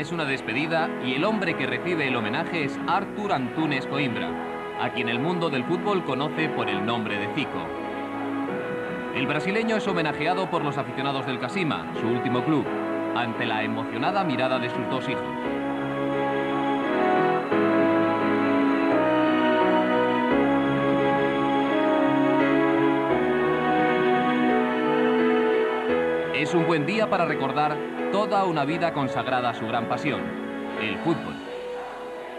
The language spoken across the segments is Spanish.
es una despedida y el hombre que recibe el homenaje es Arthur Antunes Coimbra, a quien el mundo del fútbol conoce por el nombre de Zico. El brasileño es homenajeado por los aficionados del Casima, su último club, ante la emocionada mirada de sus dos hijos. Es un buen día para recordar toda una vida consagrada a su gran pasión, el fútbol.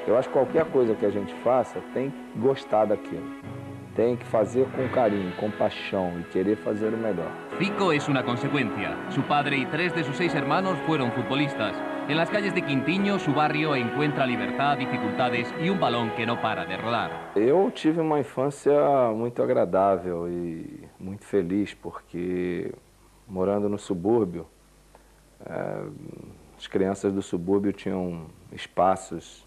Eu acho que qualquer coisa que a gente faça tem que gostar daquilo. Tem que fazer com carinho, com paixão e querer fazer o melhor. Zico es una consecuencia. Su padre y tres de sus seis hermanos fueron futbolistas. En las calles de Quintiño, su barrio encuentra libertad, dificultades y un balón que no para de rodar. Eu tive uma infância muito agradável e muito feliz, porque morando no subúrbio, é, as crianças do subúrbio tinham espaços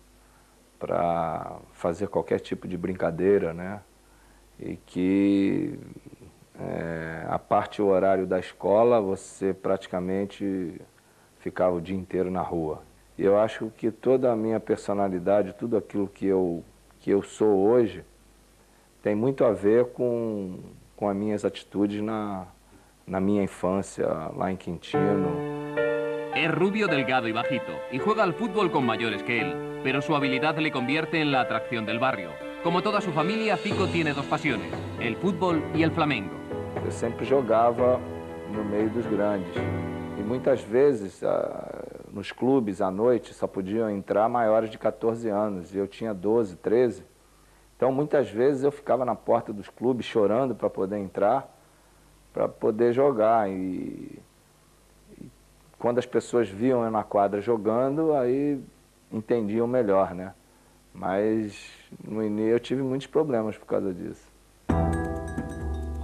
para fazer qualquer tipo de brincadeira, né? E que é, a parte o horário da escola você praticamente ficava o dia inteiro na rua. E eu acho que toda a minha personalidade, tudo aquilo que eu, que eu sou hoje, tem muito a ver com, com as minhas atitudes na, na minha infância, lá em Quintino. Es rubio, delgado y bajito, y juega al fútbol con mayores que él, pero su habilidad le convierte en la atracción del barrio. Como toda su familia, Zico tiene dos pasiones, el fútbol y el flamengo. Eu sempre jogava no meio dos grandes. E muitas vezes, ah, nos clubes, à noite, só podiam entrar maiores de 14 anos. E eu tinha 12, 13. Então, muitas vezes, eu ficava na porta dos clubes chorando para poder entrar, para poder jogar. E quando as pessoas viam eu na quadra jogando, aí entendiam melhor, né? Mas no início eu tive muitos problemas por causa disso.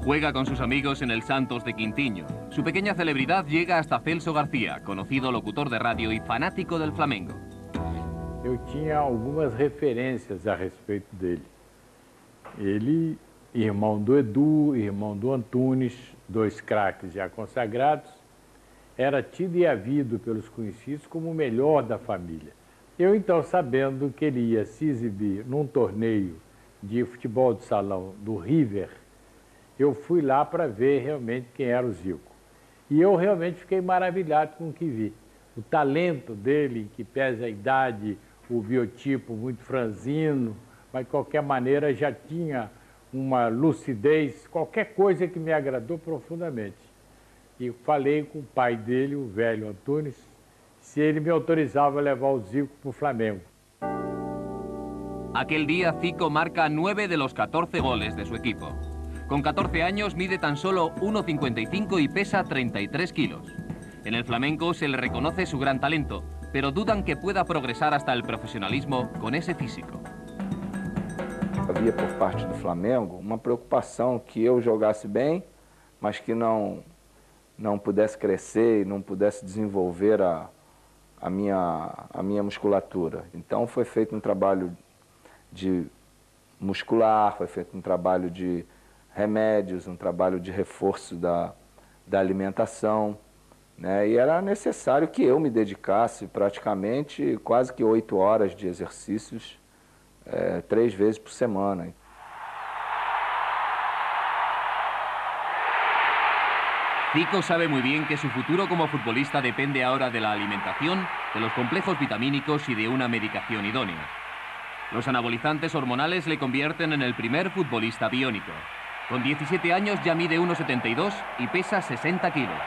Juega con sus amigos en el Santos de Quintiño. Su pequeña celebridad llega hasta Celso García, conocido locutor de radio y fanático del flamengo. Eu tinha algumas referências a respeito dele. Ele, irmão do Edu, irmão do Antunes, dois craques já consagrados, era tido e havido pelos conhecidos como o melhor da família. Eu, então, sabendo que ele ia se exibir num torneio de futebol de salão do River, eu fui lá para ver realmente quem era o Zico. E eu realmente fiquei maravilhado com o que vi. O talento dele, que pesa a idade, o biotipo muito franzino, mas de qualquer maneira já tinha uma lucidez, qualquer coisa que me agradou profundamente. E falei com o pai dele, o velho Antunes, se ele me autorizava a levar o Zico para o Flamengo. Aquel día Zico marca 9 de los 14 goles de su equipo. Con 14 años mide tan solo 1,55 y pesa 33 kilos. En el flamenco se le reconoce su gran talento, pero dudan que pueda progresar hasta el profesionalismo con ese físico. Havia por parte do Flamengo uma preocupação que eu jogasse bem, mas que não, não pudesse crescer e não pudesse desenvolver a, a, minha, a minha musculatura. Então foi feito um trabalho de muscular, foi feito um trabalho de remédios, um trabalho de reforço da, da alimentação. Né? E era necessário que eu me dedicasse praticamente quase que oito horas de exercícios, eh, três vezes por semana. Zico sabe muy bien que su futuro como futbolista depende ahora de la alimentación, de los complejos vitamínicos y de una medicación idónea. Los anabolizantes hormonales le convierten en el primer futbolista biónico. Con 17 años ya mide 1,72 y pesa 60 kilos.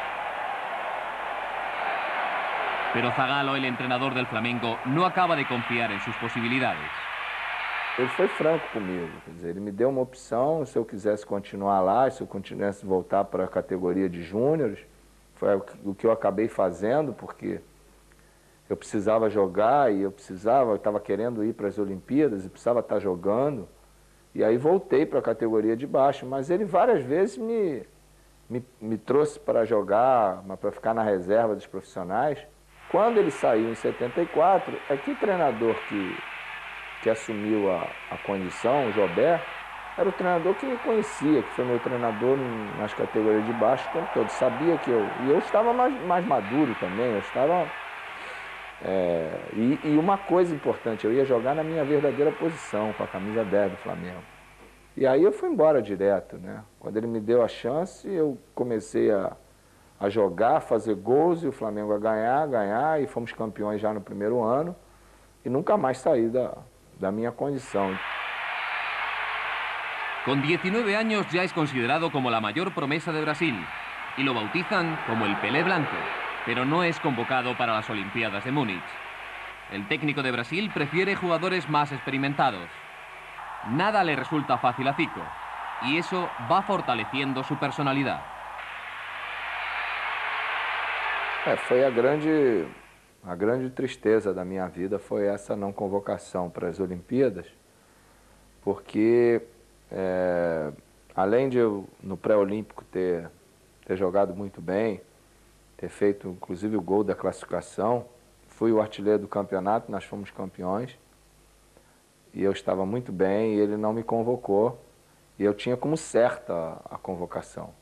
Pero Zagalo, el entrenador del Flamengo, no acaba de confiar en sus posibilidades. Ele foi franco comigo, quer dizer, ele me deu uma opção, se eu quisesse continuar lá, se eu continuasse voltar para a categoria de júniores, foi o que eu acabei fazendo, porque eu precisava jogar e eu precisava, eu estava querendo ir para as Olimpíadas e precisava estar jogando. E aí voltei para a categoria de baixo, mas ele várias vezes me, me, me trouxe para jogar, para ficar na reserva dos profissionais. Quando ele saiu em 74, é que treinador que, que assumiu a, a condição, o Jobert, era o treinador que conhecia, que foi meu treinador nas categorias de baixo o tempo todo. Sabia que eu. E eu estava mais, mais maduro também, eu estava. É, e, e, uma coisa importante, eu ia jogar na minha verdadeira posição, com a camisa 10 do Flamengo. E aí eu fui embora direto, né? Quando ele me deu a chance, eu comecei a, a jogar, fazer gols e o Flamengo a ganhar, ganhar, e fomos campeões já no primeiro ano. E nunca mais saí da, da minha condição. Con 19 años ya es considerado como la mayor promesa de Brasil y lo bautizan como el Pelé Blanco, pero no es convocado para las Olimpiadas de Múnich. El técnico de Brasil prefiere jugadores más experimentados. Nada le resulta fácil a Zico y eso va fortaleciendo su personalidad. Fue a grande, a grande tristeza da minha vida foi essa não convocação para as Olimpíadas, porque É, além de eu, no pré-olímpico, ter, ter jogado muito bem, ter feito inclusive o gol da classificação, fui o artilheiro do campeonato, nós fomos campeões. E eu estava muito bem e ele não me convocou. E eu tinha como certa a, a convocação.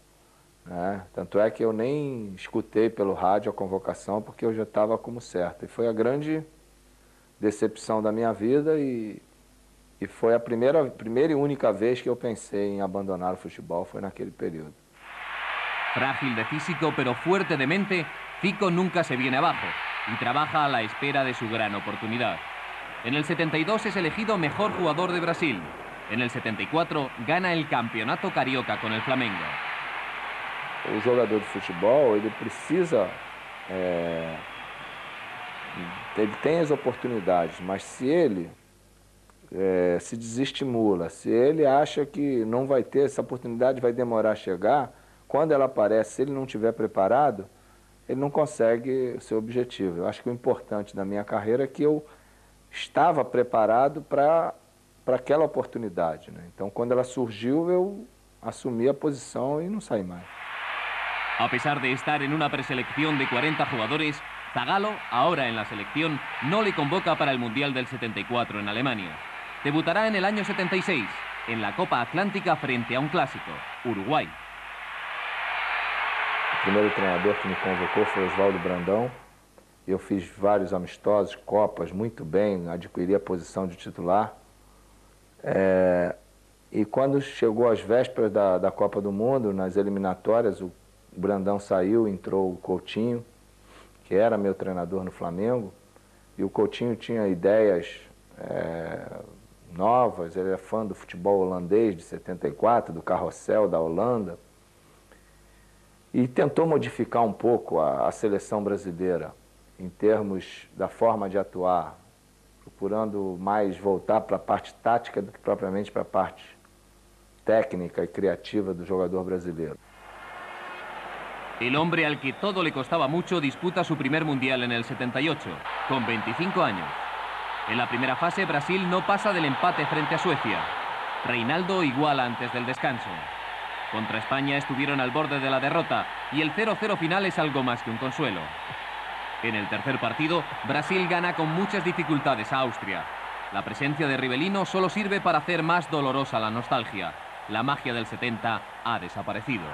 Né? Tanto é que eu nem escutei pelo rádio a convocação porque eu já estava como certo. E foi a grande decepção da minha vida e E foi a primeira, primeira y única vez que yo pensé en abandonar el fútbol, fue en aquel periodo. Frágil de físico pero fuerte de mente, Zico nunca se viene abajo y trabaja a la espera de su gran oportunidad. En el 72 es elegido mejor jugador de Brasil. En el 74 gana el campeonato carioca con el Flamengo. O jugador de futebol, ele precisa. É, ele tem as oportunidades, mas se ele é, se desestimula. Se ele acha que não vai ter, essa oportunidade vai demorar a chegar, quando ela aparece, se ele não estiver preparado, ele não consegue o seu objetivo. Eu acho que o importante da minha carreira é que eu estava preparado para aquela oportunidade. Né? Então, quando ela surgiu, eu assumi a posição e não saí mais. A pesar de estar en una preselección de 40 jugadores, Zagallo, ahora en la selección, no le convoca para el Mundial del 74 en Alemania. Debutará en el año 76, en la Copa Atlântica frente a um clássico, Uruguai. O primeiro treinador que me convocou foi Oswaldo Brandão. Eu fiz vários amistosos, Copas, muito bem, adquiri a posição de titular. É... E quando chegou às vésperas da, da Copa do Mundo, nas eliminatórias, o Brandão saiu, entrou o Coutinho, que era meu treinador no Flamengo, e o Coutinho tinha ideias é, novas, ele é fã do futebol holandês de 74, do carrossel da Holanda, e tentou modificar um pouco a, a seleção brasileira em termos da forma de atuar, procurando mais voltar para a parte tática do que propriamente para a parte técnica e criativa do jogador brasileiro. El hombre al que todo le costaba mucho disputa su primer mundial en el 78, con 25 años. En la primera fase, Brasil no pasa del empate frente a Suecia. Reinaldo iguala antes del descanso. Contra España estuvieron al borde de la derrota y el 0-0 final es algo más que un consuelo. En el tercer partido, Brasil gana con muchas dificultades a Austria. La presencia de Rivelino solo sirve para hacer más dolorosa la nostalgia. La magia del 70 ha desaparecido.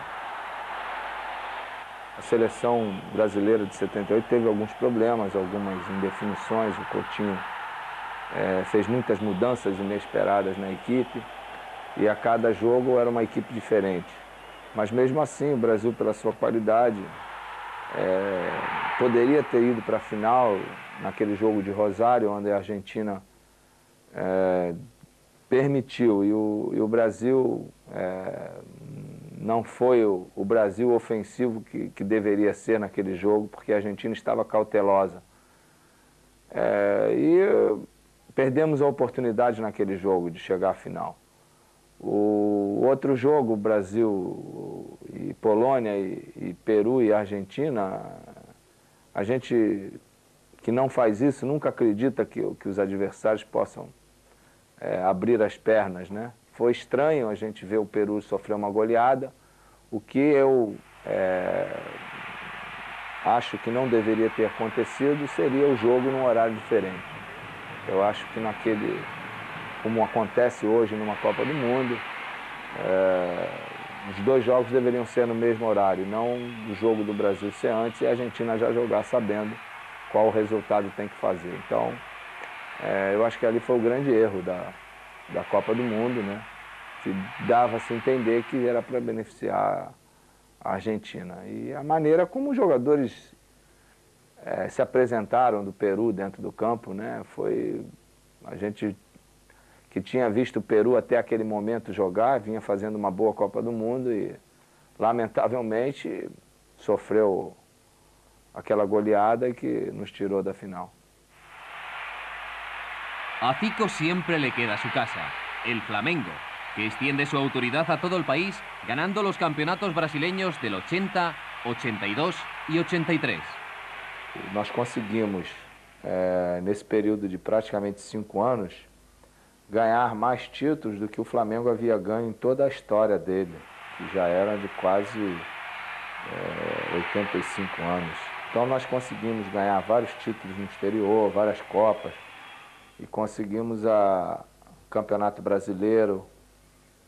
La selección brasileira de 78 teve algunos problemas, algunas indefinições. O Coutinho é, fez muitas mudanças inesperadas na equipe e a cada jogo era uma equipe diferente. Mas mesmo assim, o Brasil, pela sua qualidade, é, poderia ter ido para a final naquele jogo de Rosário, onde a Argentina é, permitiu e o, e o Brasil é, não foi o, o, Brasil ofensivo que, que deveria ser naquele jogo, porque a Argentina estava cautelosa. É, e perdemos a oportunidade naquele jogo de chegar à final. O outro jogo, Brasil e Polônia e, e Peru e Argentina, a gente que não faz isso nunca acredita que, que os adversários possam é, abrir as pernas, né? Foi estranho a gente ver o Peru sofrer uma goleada, o que eu é, acho que não deveria ter acontecido seria o jogo num horário diferente. Eu acho que naquele, como acontece hoje numa Copa do Mundo, é, os dois jogos deveriam ser no mesmo horário, não o jogo do Brasil ser antes e a Argentina já jogar sabendo qual o resultado tem que fazer. Então, é, eu acho que ali foi o grande erro da, da Copa do Mundo, né? Que dava-se entender que era para beneficiar a Argentina. E a maneira como os jogadores é, se apresentaram do Peru dentro do campo, né? Foi a gente que tinha visto o Peru até aquele momento jogar, vinha fazendo uma boa Copa do Mundo e, lamentavelmente, sofreu aquela goleada que nos tirou da final. A Zico siempre le queda su casa, el Flamengo, que extiende su autoridad a todo el país, ganando los campeonatos brasileños del 80, 82 y 83. Nós conseguimos, é, nesse período de praticamente cinco anos, ganhar mais títulos do que o Flamengo havia ganho em toda a história dele, que já era de quase é, 85 anos. Então nós conseguimos ganhar vários títulos no exterior, várias Copas, e conseguimos a Campeonato Brasileiro,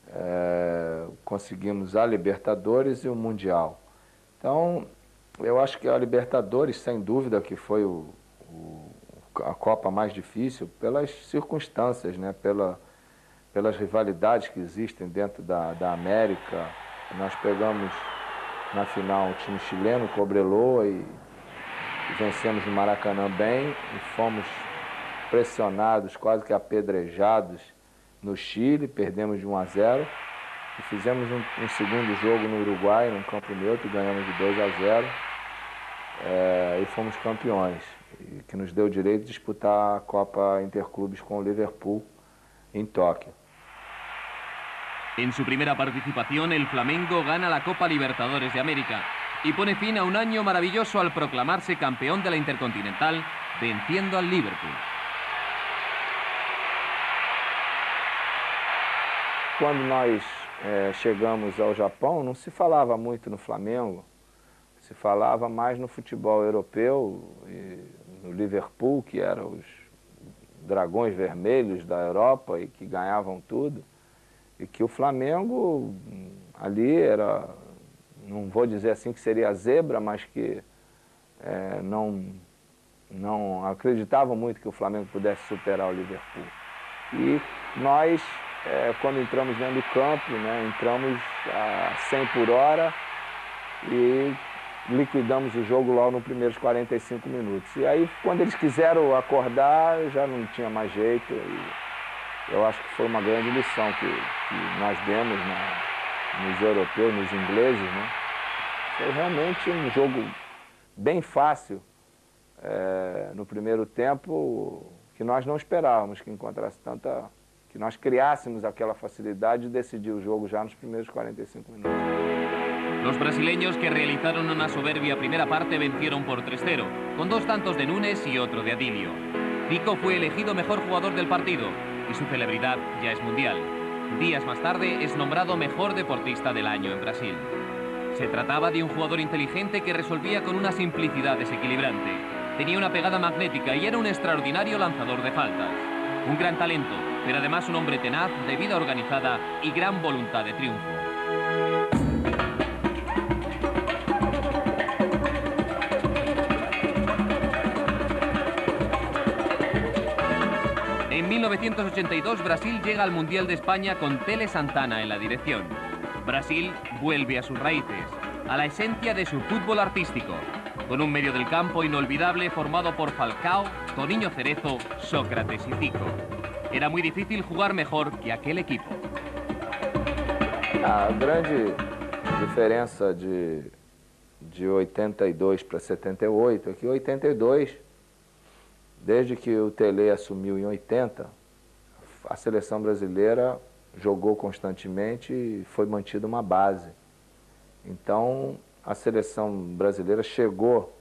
é, conseguimos a Libertadores e o Mundial. Então, eu acho que a Libertadores, sem dúvida, que foi o, o a Copa mais difícil pelas circunstâncias, né? Pela, pelas rivalidades que existem dentro da, da América. Nós pegamos na final o time chileno, Cobreloa, e, vencemos no Maracanã bem e fomos pressionados, quase que apedrejados no Chile, perdemos de 1 a 0 e fizemos um, um segundo jogo no Uruguai, num campo neutro, ganhamos de 2 a 0 é, e fomos campeões que nos deu o direito de disputar a Copa Interclubes com o Liverpool en Tokio. En su primera participación, el Flamengo gana la Copa Libertadores de América y pone fin a un año maravilloso al proclamarse campeón de la Intercontinental, venciendo al Liverpool. Quando nós é, chegamos ao Japão, não se falava muito no Flamengo, se falava mais no futebol europeu no Liverpool, que eram os dragões vermelhos da Europa e que ganhavam tudo, e que o Flamengo ali era, não vou dizer assim que seria a zebra, mas que é, não, não acreditavam muito que o Flamengo pudesse superar o Liverpool. E nós, é, quando entramos dentro do campo, né, entramos a 100 por hora e liquidamos o jogo logo nos primeiros 45 minutos. E aí, quando eles quiseram acordar, já não tinha mais jeito. Eu acho que foi uma grande lição que, que nós demos na, nos europeus, nos ingleses. Né? Foi realmente um jogo bem fácil é, no primeiro tempo, que nós não esperávamos que encontrasse tanta... que nós criássemos aquela facilidade de decidir o jogo já nos primeiros 45 minutos. Los brasileños que realizaron una soberbia primera parte vencieron por 3-0, con dos tantos de Núñez y otro de Adilio. Zico fue elegido mejor jugador del partido y su celebridad ya es mundial. Días más tarde es nombrado mejor deportista del año en Brasil. Se trataba de un jugador inteligente que resolvía con una simplicidad desequilibrante. Tenía una pegada magnética y era un extraordinario lanzador de faltas. Un gran talento, pero además un hombre tenaz, de vida organizada y gran voluntad de triunfo. En 1982 Brasil llega al Mundial de España con Tele Santana en la dirección. Brasil vuelve a sus raíces, a la esencia de su fútbol artístico, con un medio del campo inolvidable formado por Falcao, Toniño Cerezo, Sócrates y Zico. Era muy difícil jugar mejor que aquel equipo. A grande diferença de, de 82 para 78 é que 82 Desde que o Tele assumiu em 80, a seleção brasileira jogou constantemente e foi mantida uma base. Então, a seleção brasileira chegou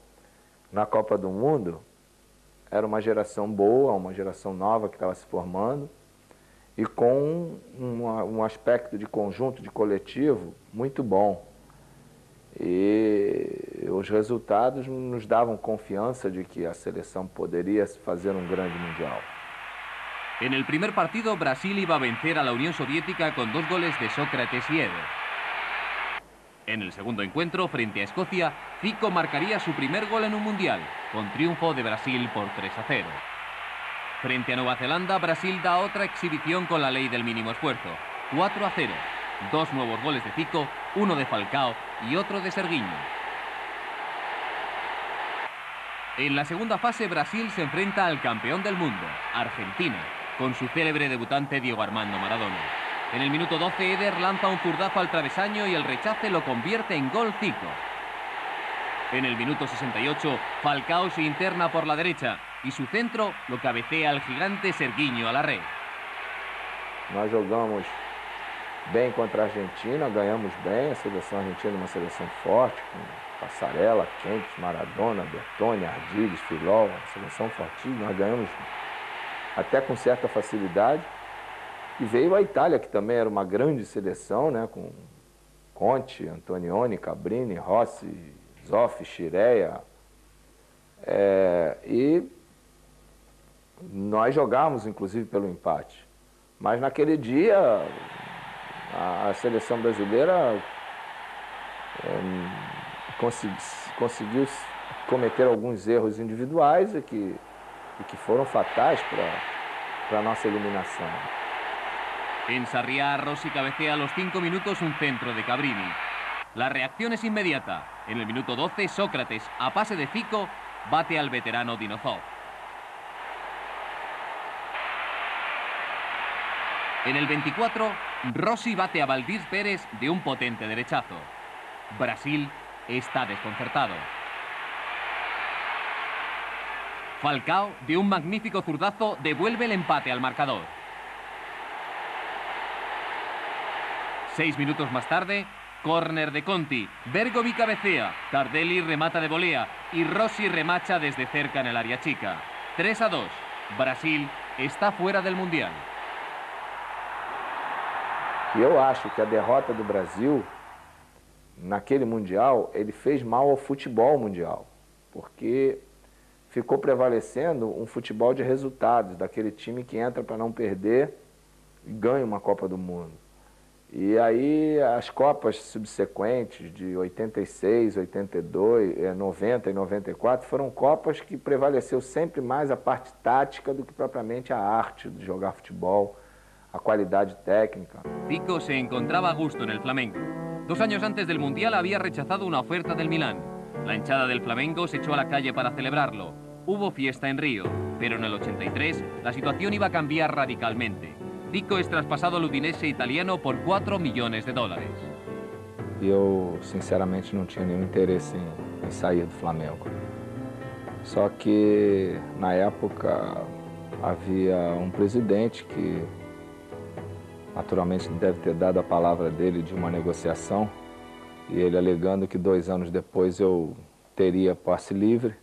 na Copa do Mundo, era uma geração boa, uma geração nova que estava se formando, e com um, um aspecto de conjunto, de coletivo, muito bom. E os resultados nos davam confiança de que a seleção poderia fazer um grande mundial. En el primer partido, Brasil iba a vencer a la Unión Soviética con dos goles de Sócrates y Eder. En el segundo encuentro, frente a Escocia, Zico marcaría su primer gol en un mundial, con triunfo de Brasil por 3 a 0. Frente a Nueva Zelanda, Brasil da otra exhibición con la ley del mínimo esfuerzo, 4 a 0. Dos nuevos goles de Zico, uno de Falcao y otro de Serguiño. En la segunda fase, Brasil se enfrenta al campeón del mundo, Argentina, con su célebre debutante Diego Armando Maradona. En el minuto 12, Eder lanza un zurdazo al travesaño y el rechace lo convierte en gol Zico. En el minuto 68, Falcao se interna por la derecha y su centro lo cabecea al gigante Serguinho a la red. Nós jogamos bem contra Argentina, ganhamos bem. A seleção argentina é uma seleção forte, com Passarela, Kempis, Maradona, Bertone, Ardiles, Filol, uma seleção fortíssima. Nós ganhamos até com certa facilidade. E veio a Itália, que também era uma grande seleção, né, com Conte, Antonioni, Cabrini, Rossi, Zoff, Chireia. É, e nós jogávamos, inclusive, pelo empate. Mas naquele dia, a, a seleção brasileira é, consegui, conseguiu cometer alguns erros individuais e que, e que foram fatais para a nossa eliminação. En Sarriá, Rossi cabecea a los 5 minutos un centro de Cabrini. La reacción es inmediata. En el minuto 12, Sócrates, a pase de Fico, bate al veterano Dinozov. En el 24, Rossi bate a Valdir Pérez de un potente derechazo. Brasil está desconcertado. Falcao, de un magnífico zurdazo, devuelve el empate al marcador. Seis minutos más tarde, córner de Conti, Bergovi cabecea, Tardelli remata de volea y Rossi remacha desde cerca en el área chica. 3 a 2. Brasil está fuera del Mundial. Eu acho que a derrota do Brasil naquele Mundial, ele fez mal ao futebol mundial, porque ficou prevalecendo um futebol de resultados, daquele time que entra para não perder e ganha uma Copa do Mundo. E aí as Copas subsequentes de 86, 82, 90 e 94 foram Copas que prevaleceu sempre mais a parte tática do que propriamente a arte de jogar futebol, a qualidade técnica. Zico se encontraba a gusto el Flamengo. Dos años antes del Mundial había rechazado una oferta del Milán. La hinchada del Flamengo se echó a la calle para celebrarlo. Hubo fiesta en Río, pero en el 83 la situación iba a cambiar radicalmente. Zico es traspasado al Udinese italiano por 4 millones de dólares. Eu, sinceramente, não tinha nenhum interesse em, sair do Flamengo. Só que, na época, havia um presidente que, naturalmente, deve ter dado a palavra dele de uma negociação, e ele alegando que dois anos depois eu teria posse livre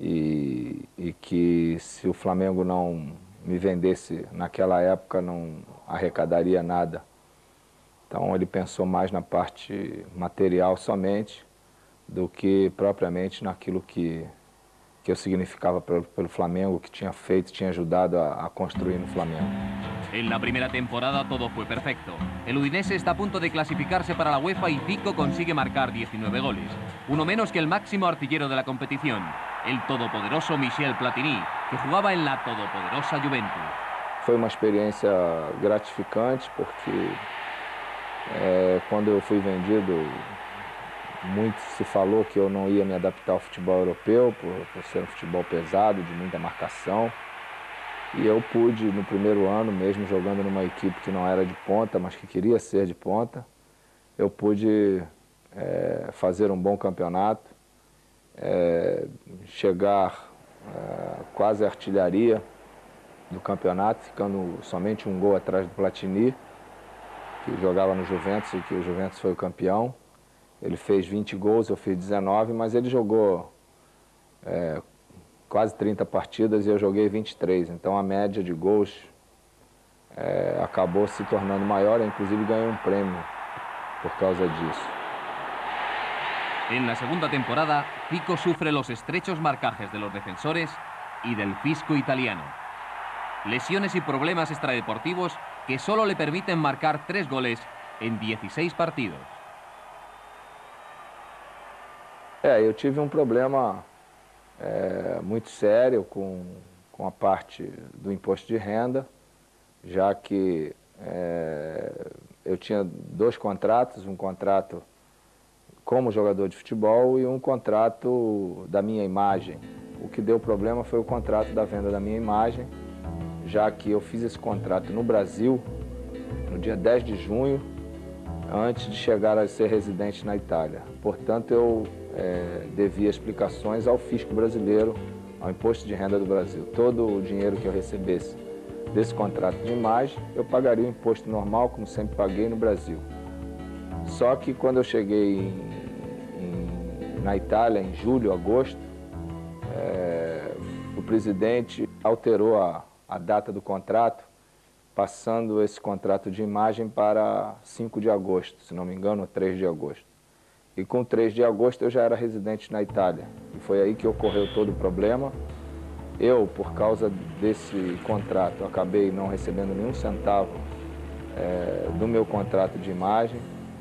e, e que se o Flamengo não me vendesse naquela época não arrecadaria nada. Então ele pensou mais na parte material somente do que propriamente naquilo que, que eu significava pelo, pelo Flamengo, que tinha feito, tinha ajudado a, a construir no Flamengo. En la primera temporada todo fue perfecto. El Udinese está a punto de clasificarse para la UEFA y Zico consigue marcar 19 goles, uno menos que el máximo artillero de la competición, el todopoderoso Michel Platini, que jugaba en la todopoderosa Juventus. Foi uma experiência gratificante porque é, quando eu fui vendido, muito se falou que eu não ia me adaptar ao futebol europeu por, por ser um futebol pesado, de muita marcação. E eu pude, no primeiro ano, mesmo jogando numa equipe que não era de ponta, mas que queria ser de ponta, eu pude é, fazer um bom campeonato, é, chegar é, quase à artilharia do campeonato, ficando somente um gol atrás do Platini, que jogava no Juventus e que o Juventus foi o campeão. Ele fez 20 gols, eu fiz 19, mas ele jogou é, quase 30 partidas e eu joguei 23. Então a média de gols é, acabou se tornando maior, inclusive ganhei um prêmio por causa disso. En la segunda temporada, Zico sufre los estrechos marcajes de los defensores y del fisco italiano. lesiones y problemas extradeportivos que solo le permiten marcar tres goles en 16 partidos. É, eu tive um problema é, muito sério com, com a parte do imposto de renda, já que é, eu tinha dois contratos, um contrato como jogador de futebol e um contrato da minha imagem. O que deu problema foi o contrato da venda da minha imagem, já que eu fiz esse contrato no Brasil no dia 10 de junho, antes de chegar a ser residente na Itália. Portanto, eu é, devia explicações ao fisco brasileiro, ao imposto de renda do Brasil. Todo o dinheiro que eu recebesse desse contrato de imagem, eu pagaria o imposto normal, como sempre paguei no Brasil. Só que quando eu cheguei em, em, na Itália, em julho, agosto, é, o presidente alterou a, a data do contrato, passando esse contrato de imagem para 5 de agosto, se não me engano, 3 de agosto. E com 3 de agosto eu já era residente na Itália. E foi aí que ocorreu todo o problema. Eu, por causa desse contrato, acabei não recebendo nenhum centavo é, do meu contrato de imagem,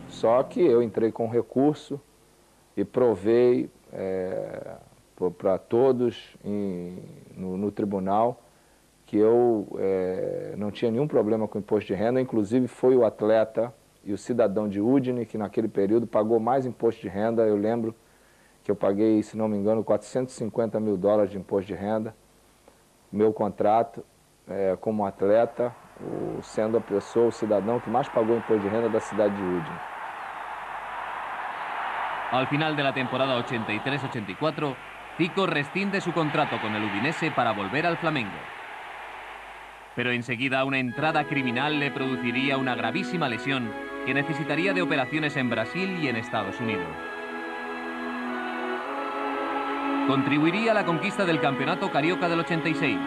só que eu entrei com recurso e provei é, para todos em, no, no, tribunal que eu é, não tinha nenhum problema com imposto de renda, inclusive foi o atleta e o cidadão de Udine que naquele período pagou mais imposto de renda, eu lembro que eu paguei, se não me engano, 450 mil dólares de imposto de renda, meu contrato é, como atleta, o, sendo a pessoa, o cidadão que mais pagou imposto de renda da cidade de Udine. Al final de la temporada 83-84, Zico rescinde su contrato con el Udinese para volver al Flamengo. Pero enseguida una entrada criminal le produciría una gravísima lesión que necesitaría de operaciones en Brasil y en Estados Unidos. Contribuiría a la conquista del Campeonato Carioca del 86.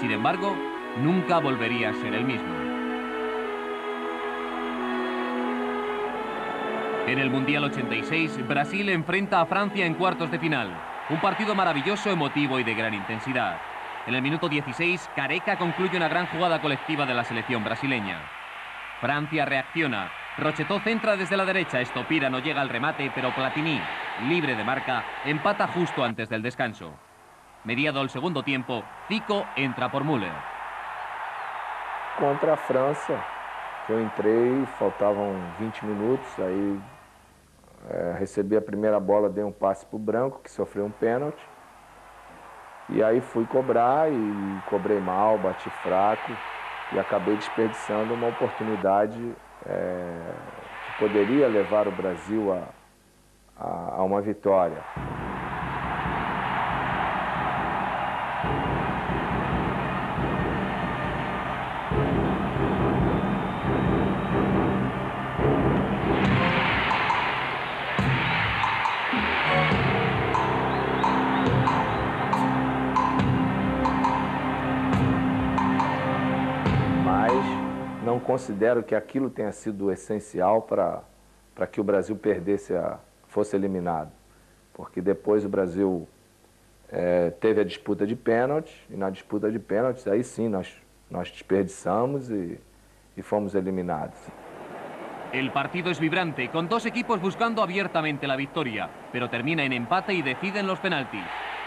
Sin embargo, nunca volvería a ser el mismo. En el Mundial 86, Brasil enfrenta a Francia en cuartos de final. Un partido maravilloso, emotivo y de gran intensidad. En el minuto 16, Careca concluye una gran jugada colectiva de la selección brasileña. Francia reacciona, Rochetó centra desde la derecha, Estopira no llega al remate, pero Platini, libre de marca, empata justo antes del descanso. Mediado el segundo tiempo, Zico entra por Müller. Contra a França, que eu entrei, faltavam 20 minutos, aí é, recebi a primeira bola, dei um passe para o Branco, que sofreu um pênalti. E aí fui cobrar e cobrei mal, bati fraco e acabei desperdiçando uma oportunidade é, que poderia levar o Brasil a, a, a uma vitória. Considero que aquilo tenha sido essencial para que o Brasil perdesse, a, fosse eliminado. Porque depois o Brasil é, teve a disputa de pênaltis, e na disputa de pênaltis, aí sim nós, nós desperdiçamos e, e fomos eliminados. El partido es vibrante, con dos equipos buscando abiertamente la victoria, pero termina en empate y deciden los penaltis.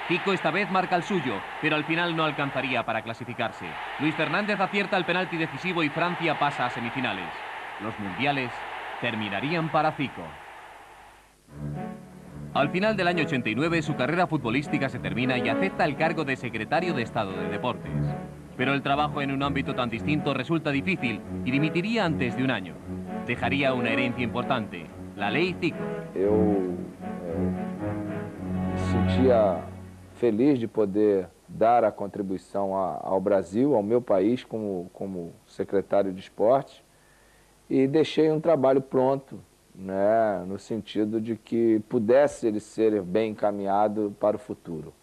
Pico esta vez marca el suyo, pero al final no alcanzaría para clasificarse. Luis Fernández acierta el penalti decisivo y Francia pasa a semifinales. Los mundiales terminarían para Zico. Al final del año 89 su carrera futbolística se termina y acepta el cargo de secretario de Estado de Deportes. Pero el trabajo en un ámbito tan distinto resulta difícil y dimitiría antes de un año. Dejaría una herencia importante, la ley Zico. Eu eh, feliz de poder dar a contribuição ao Brasil, ao meu país, como, como secretário de esporte, e deixei um trabalho pronto, né, no sentido de que pudesse ele ser bem encaminhado para o futuro.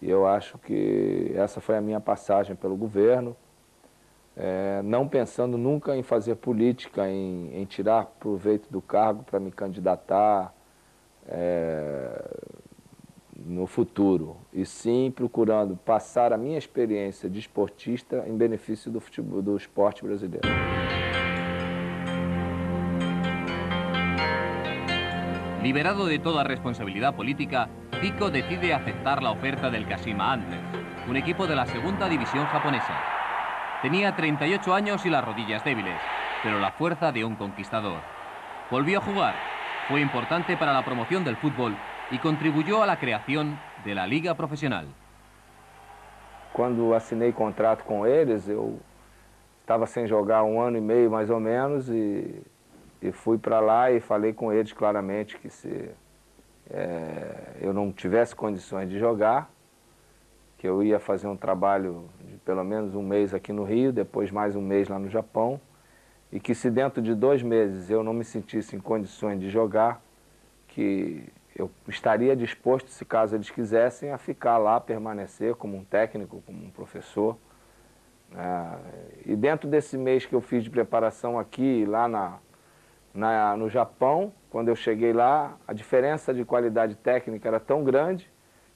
E eu acho que essa foi a minha passagem pelo governo, é, não pensando nunca em fazer política, em, em tirar proveito do cargo para me candidatar, é, no futuro, e sim procurando passar a minha experiência de esportista em benefício do, futebol, do esporte brasileiro. Liberado de toda responsabilidad política, Zico decide aceptar la oferta del Kashima Antlers, un equipo de la segunda división japonesa. Tenía 38 años y las rodillas débiles, pero la fuerza de un conquistador. Volvió a jugar, fue importante para la promoción del fútbol y contribuyó a la creación de la liga profesional. Quando assinei contrato com eles, eu estava sem jogar um ano e meio mais ou menos e, fui para lá e falei com eles claramente que se é, eu não tivesse condições de jogar, que eu ia fazer um trabalho de pelo menos um mês aqui no Rio, depois mais um mês lá no Japão, e que se dentro de dois meses eu não me sentisse em condições de jogar, que eu estaria disposto, se caso eles quisessem, a ficar lá, permanecer como um técnico, como um professor. É, e dentro desse mês que eu fiz de preparação aqui, lá na, na, no Japão, quando eu cheguei lá, a diferença de qualidade técnica era tão grande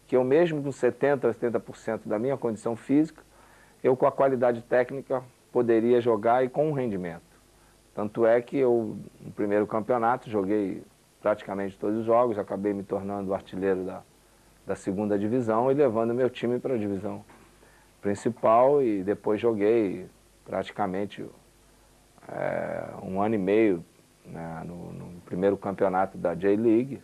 que eu mesmo com 70%, 80% da minha condição física, eu com a qualidade técnica poderia jogar e com um rendimento. Tanto é que eu, no primeiro campeonato, joguei praticamente todos os jogos, acabei me tornando artilheiro da, da segunda divisão e levando meu time para a divisão principal e depois joguei praticamente é, um ano e meio né, no, no primeiro campeonato da J-League.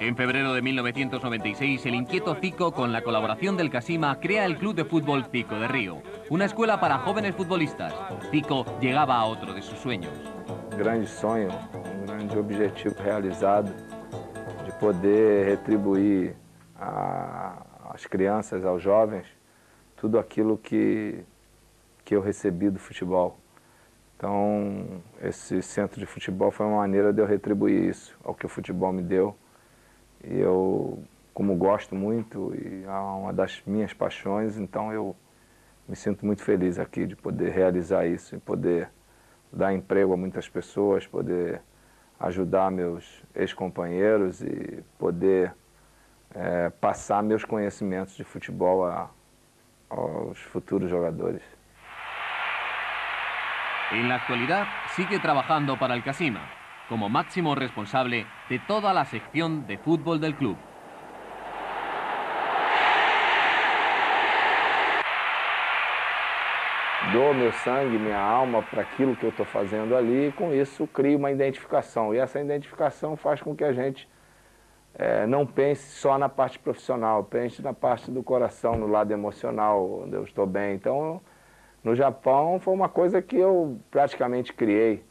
En febrero de 1996, el inquieto Zico, con la colaboración del Casima, crea el Club de Fútbol Zico de Río, una escuela para jóvenes futbolistas. Zico llegaba a otro de sus sueños. Grande sonho, grande objetivo realizado de poder retribuir às crianças, aos jovens, tudo aquilo que, que eu recebi do futebol. Então, esse centro de futebol foi uma maneira de eu retribuir isso, ao que o futebol me deu. E eu, como gosto muito, e é uma das minhas paixões, então eu me sinto muito feliz aqui de poder realizar isso e poder dar emprego a muitas pessoas, poder ajudar meus ex-companheiros e poder é, passar meus conhecimentos de futebol a, aos futuros jogadores. En la actualidad sigue trabajando para el Casima, como máximo responsable de toda la sección de fútbol del club. Dou meu sangue, minha alma para aquilo que eu estou fazendo ali e com isso crio uma identificação. E essa identificação faz com que a gente é, não pense só na parte profissional, pense na parte do coração, no lado emocional, onde eu estou bem. Então, no Japão foi uma coisa que eu praticamente criei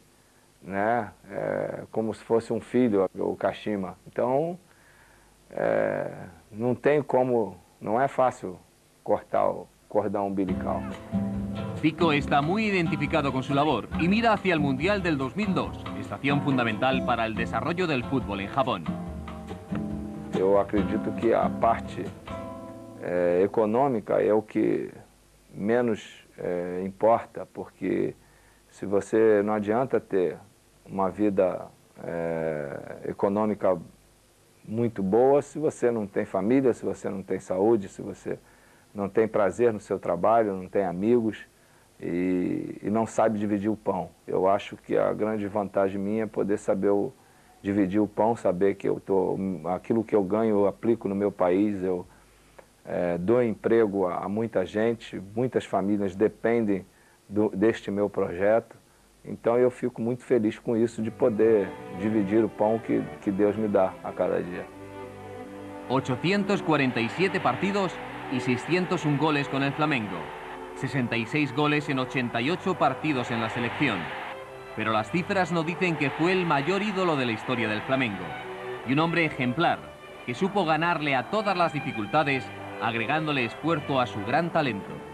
né? É, como se fosse um filho, o Kashima. Então, é, não tem como, não é fácil cortar o cordão umbilical. Zico está muy identificado con su labor y mira hacia el Mundial del 2002, estación fundamental para el desarrollo del fútbol en Japón. Eu acredito que a parte é, econômica é o que menos é, importa, porque se você não adianta ter uma vida é, econômica muito boa se você não tem família, se você não tem saúde, se você não tem prazer no seu trabalho, não tem amigos e, e não sabe dividir o pão. Eu acho que a grande vantagem minha é poder saber o, dividir o pão, saber que eu tô, aquilo que eu ganho eu aplico no meu país, eu é, dou emprego a, a, muita gente, muitas famílias dependem do, deste meu projeto. Então eu fico muito feliz com isso, de poder dividir o pão que, que Deus me dá a cada dia. 847 partidos y 601 goles con el Flamengo. 66 goles en 88 partidos en la selección. Pero las cifras no dicen que fue el mayor ídolo de la historia del Flamengo. Y un hombre ejemplar, que supo ganarle a todas las dificultades, agregándole esfuerzo a su gran talento.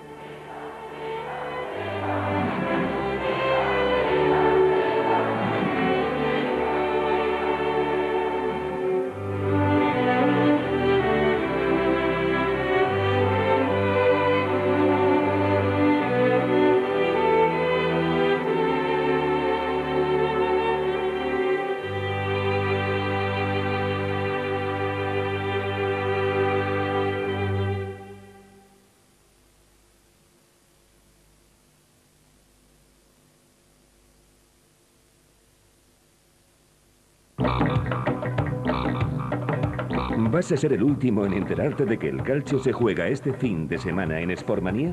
¿Vas a ser el último en enterarte de que el calcio se juega este fin de semana en Sportmanía?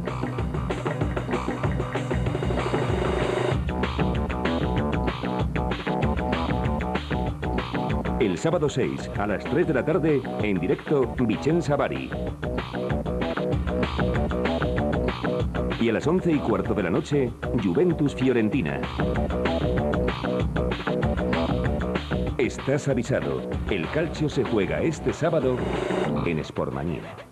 El sábado 6 a las 3 de la tarde, en directo Vicenza Bari. Y a las 11 y cuarto de la noche, Juventus Fiorentina. Estás avisado. El calcio se juega este sábado en Sportmanía.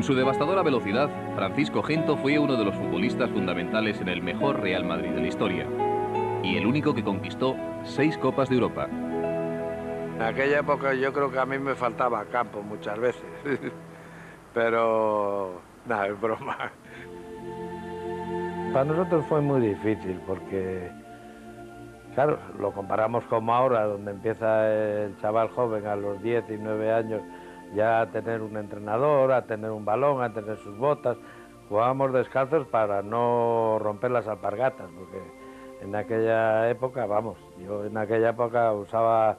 Con su devastadora velocidad, Francisco Gento fue uno de los futbolistas fundamentales en el mejor Real Madrid de la historia y el único que conquistó seis Copas de Europa. En aquella época yo creo que a mí me faltaba campo muchas veces, pero nada, es broma. Para nosotros fue muy difícil porque, claro, lo comparamos como ahora, donde empieza el chaval joven a los 10 y 9 años ya a tener un entrenador, a tener un balón, a tener sus botas. Jugábamos descalzos para no romper las alpargatas, porque en aquella época, vamos, yo en aquella época usaba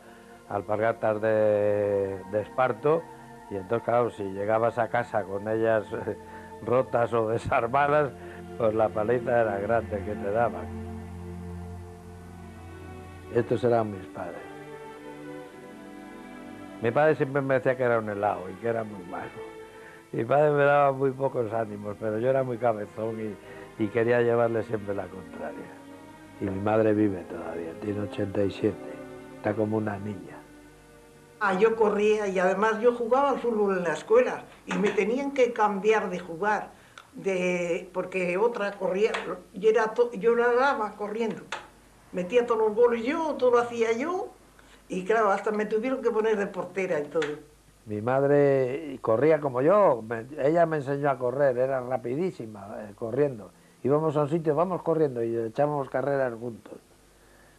alpargatas de, esparto y entonces, claro, si llegabas a casa con ellas rotas o desarmadas, pues la paliza era grande que te daban. Estos eran mis padres. Mi padre siempre me decía que era un helado y que era muy malo. Mi padre me daba muy pocos ánimos, pero yo era muy cabezón y, quería llevarle siempre la contraria. Y mi madre vive todavía, tiene 87, está como una niña. Ah, yo corría y además yo jugaba al fútbol en la escuela y me tenían que cambiar de jugar, de, porque otra corría, yo, era yo la daba corriendo. Metía todos los goles yo, todo lo hacía yo y claro, hasta me tuvieron que poner de portera y todo. Mi madre corría como yo, me- ella me enseñó a correr, era rapidísima, eh, corriendo. Íbamos a un sitio, vamos corriendo y echábamos carreras juntos.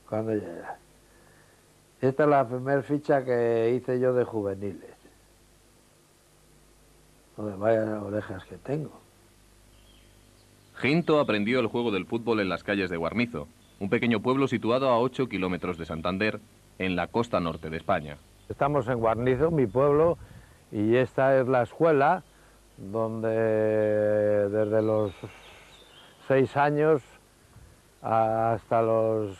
Cuando ella era. Esta es la primera ficha que hice yo de juveniles. Joder, vaya orejas que tengo. Gento aprendió el juego del fútbol en las calles de Guarnizo, un pequeño pueblo situado a 8 kilómetros de Santander, en la costa norte de España. Estamos en Guarnizo, mi pueblo, y esta es la escuela donde desde los seis años hasta los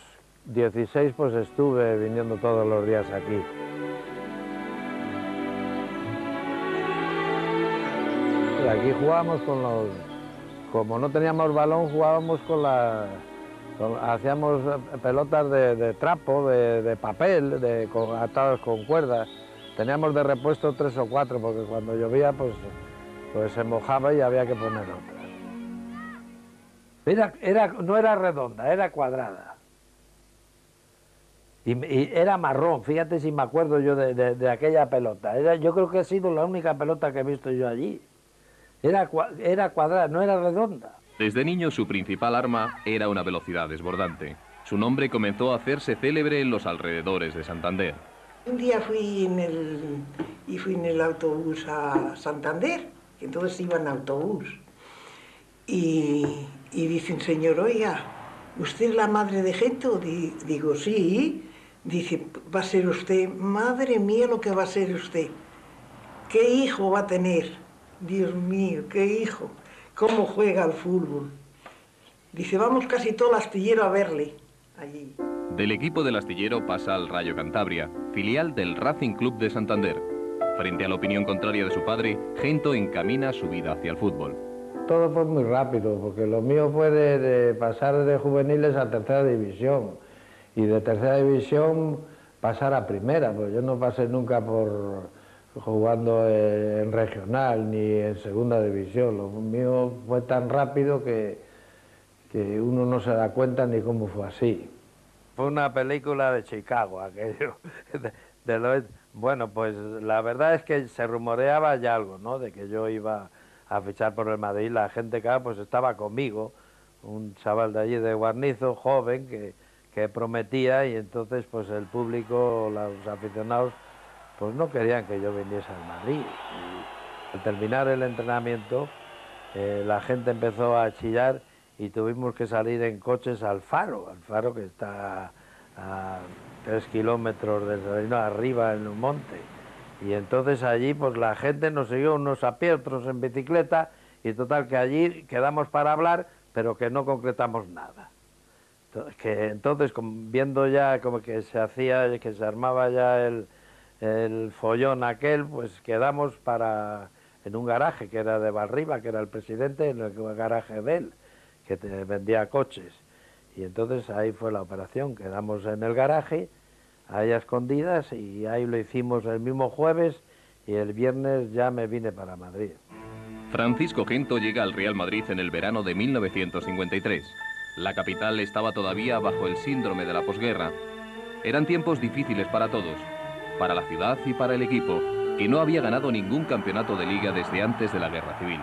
16 pues estuve viniendo todos los días aquí. Aquí jugábamos con los... Como no teníamos balón, jugábamos con la... hacíamos eh, pelotas de, trapo, de, papel, de, con- atadas con cuerdas. Teníamos de repuesto tres o cuatro, porque cuando llovía pues, pues se mojaba y había que poner otras. Era, era, no era redonda, era cuadrada. Y, era marrón, fíjate si me acuerdo yo de, aquella pelota. Yo creo que ha sido la única pelota que he visto yo allí. Era cuadrada, no era redonda. Desde niño su principal arma era una velocidad desbordante. Su nombre comenzó a hacerse célebre en los alrededores de Santander. Un día fui en el, y fui en el autobús a Santander, que entonces iba en autobús. Y, y dicen, señor, oiga, ¿usted es la madre de Gento? digo, sí. Dice, va a ser usted, madre mía lo que va a ser usted. ¿Qué hijo va a tener? Dios mío, qué hijo. ¿Cómo juega al fútbol? Dice, vamos casi todo el astillero a verle allí. Del equipo del astillero pasa al Rayo Cantabria, filial del Racing Club de Santander. Frente a la opinión contraria de su padre, Gento encamina su vida hacia el fútbol. Todo fue muy rápido, porque lo mío fue de, pasar de juveniles a tercera división y de tercera división pasar a primera, pues yo no pasé nunca por jugando en regional ni en segunda división, lo mío fue tan rápido que, que uno no se da cuenta ni cómo fue así. Fue una película de Chicago aquello, bueno, pues la verdad es que se rumoreaba ya algo, ¿no? De que yo iba a fichar por el Madrid, la gente que pues estaba conmigo, un chaval de allí de Guarnizo, joven, que, que prometía y entonces pues el público, los aficionados, pues no querían que yo viniese al Madrid. Al terminar el entrenamiento, eh, la gente empezó a chillar y tuvimos que salir en coches al faro, al faro que está a tres kilómetros de arriba en un monte. Y entonces allí pues la gente nos siguió unos a en bicicleta, y total que allí quedamos para hablar, pero que no concretamos nada. Que entonces viendo ya como que se hacía, que se armaba ya el, el follón aquel, pues quedamos para en un garaje que era de Barriba, que era el presidente, en el garaje de él, que vendía coches. Y entonces ahí fue la operación, quedamos en el garaje, ahí escondidas, y ahí lo hicimos el mismo jueves, y el viernes ya me vine para Madrid. Francisco Gento llega al Real Madrid en el verano de 1953. La capital estaba todavía bajo el síndrome de la posguerra. Eran tiempos difíciles para todos, para la ciudad y para el equipo, que no había ganado ningún campeonato de liga desde antes de la guerra civil.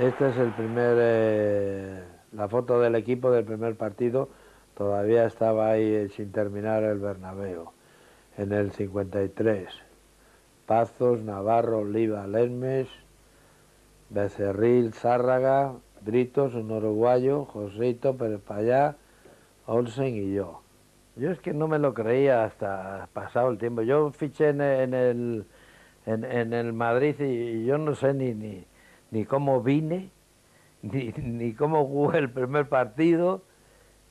Este es el primer eh, la foto del equipo del primer partido todavía estaba ahí eh, sin terminar el Bernabéu, en el 53. Pazos, Navarro, Oliva, Lermes, Becerril, Zárraga, Britos, un uruguayo, Joséito, Pérez Payá, Olsen y yo. Yo es que no me lo creía hasta pasado el tiempo. Yo fiché en, el, en, el Madrid y, yo no sé ni, ni, ni cómo vine, ni, cómo jugué el primer partido,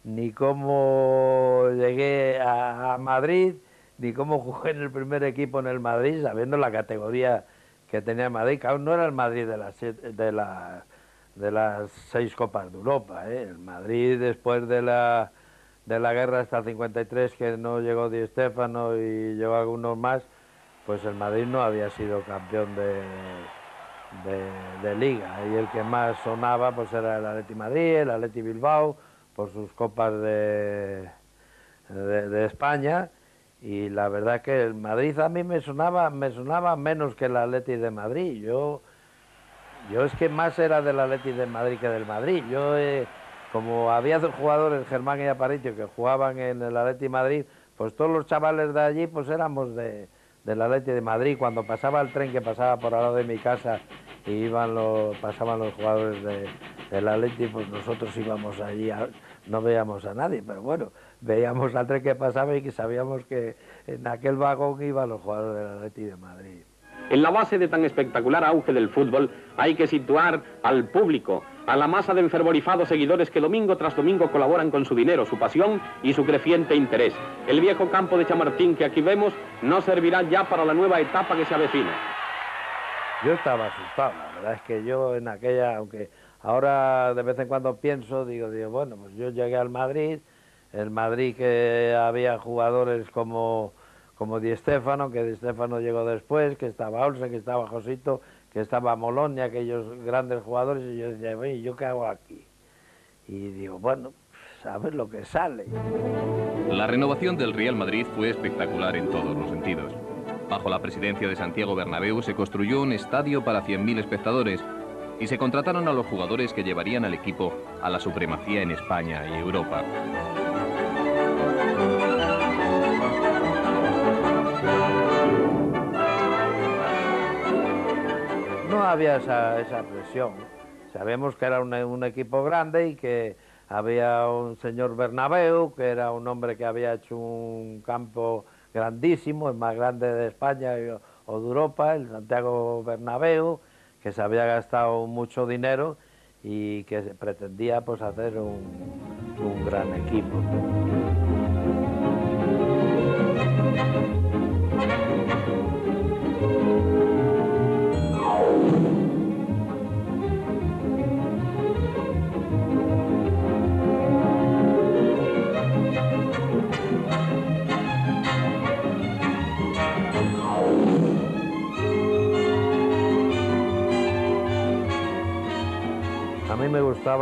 ni cómo llegué a, Madrid, ni cómo jugué en el primer equipo en el Madrid, sabiendo la categoría que tenía Madrid. Claro, no era el Madrid de las, de la, de las seis Copas de Europa. ¿eh? El Madrid después de la, de la guerra hasta el 53, que no llegó Di Stéfano y llegó algunos más, pues el Madrid no había sido campeón de de, liga. Y el que más sonaba pues era el Atleti Madrid, el Atleti Bilbao por sus copas de, de, España. Y la verdad que el Madrid a mí me sonaba me sonaba menos que el Atleti de Madrid. Yo yo es que más era del Atleti de Madrid que del Madrid. Yo eh, como había jugadores Germán y Aparicio que jugaban en el Atleti Madrid pues todos los chavales de allí pues éramos de del Atleti de Madrid, cuando pasaba el tren que pasaba por al lado de mi casa y iban los, pasaban los jugadores de, del Atleti, pues nosotros íbamos allí, no veíamos a nadie, pero bueno, veíamos al tren que pasaba y sabíamos que en aquel vagón iban los jugadores del Atleti de Madrid. En la base de tan espectacular auge del fútbol hay que situar al público, a la masa de enfervorizados seguidores que domingo tras domingo colaboran con su dinero, su pasión y su creciente interés. El viejo campo de Chamartín que aquí vemos no servirá ya para la nueva etapa que se avecina. Yo estaba asustado, la verdad es que yo en aquella, aunque ahora de vez en cuando pienso, digo, digo, bueno, pues yo llegué al Madrid, el Madrid que había jugadores como, como Di Stéfano, que Di Stéfano llegó después, que estaba Olsen, que estaba Josito, que estaba Molonia, aquellos grandes jugadores, y yo decía, ¿y yo qué hago aquí? Y digo, bueno, sabes lo que sale. La renovación del Real Madrid fue espectacular en todos los sentidos. Bajo la presidencia de Santiago Bernabéu se construyó un estadio para 100.000 espectadores y se contrataron a los jugadores que llevarían al equipo a la supremacía en España y Europa. Había esa, presión. Sabemos que era un, equipo grande y que había un señor Bernabeu, que era un hombre que había hecho un campo grandísimo, el más grande de España o de Europa, el Santiago Bernabéu, que se había gastado mucho dinero y que pretendía pues hacer un, un gran equipo.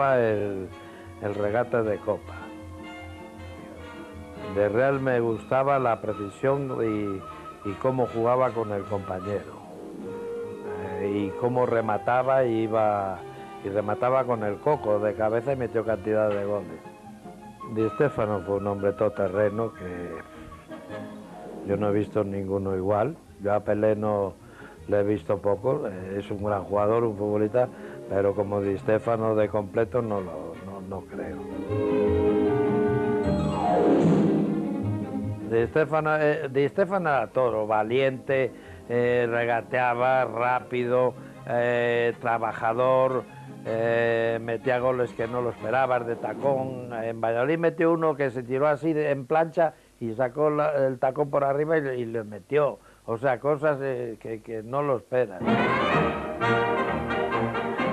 El, el regate de copa. De Real me gustaba la precisión y, cómo jugaba con el compañero. Eh, y cómo remataba y iba y remataba con el coco de cabeza y metió cantidad de goles. Di Stefano fue un hombre todoterreno que yo no he visto ninguno igual. Yo a Pelé no le he visto poco, es un gran jugador, un futbolista, pero como Di Stefano de completo no lo no, no creo. Di Stefano, eh, Di Stefano era todo, valiente, eh, regateaba, rápido, eh, trabajador, metía goles que no lo esperabas de tacón. En Valladolid metió uno que se tiró así en plancha y sacó el tacón por arriba y, le- y le metió. O sea, cosas que, que no lo esperas.